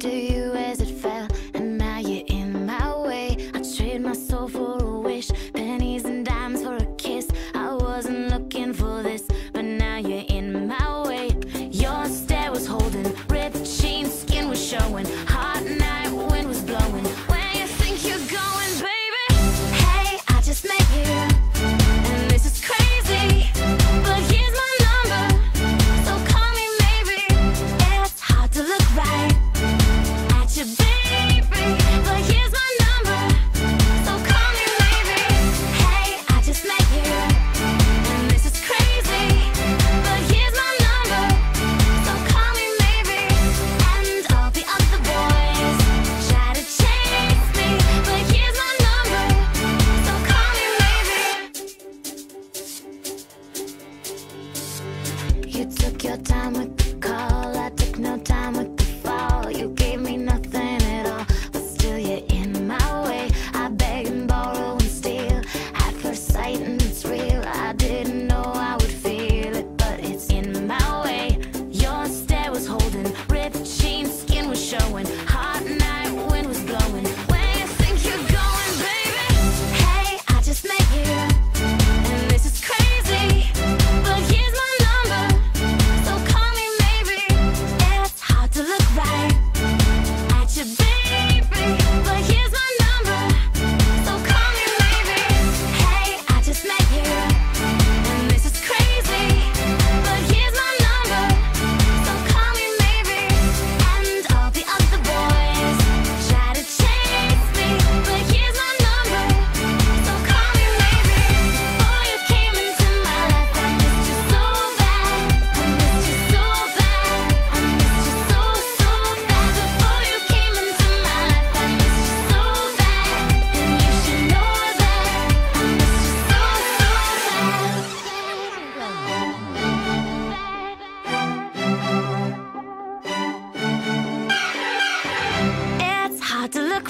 to you as it fell, and now you're in my way. I trade my soul for a wish, penny You took your time with the call, I took no time with the fall. You gave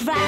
cry.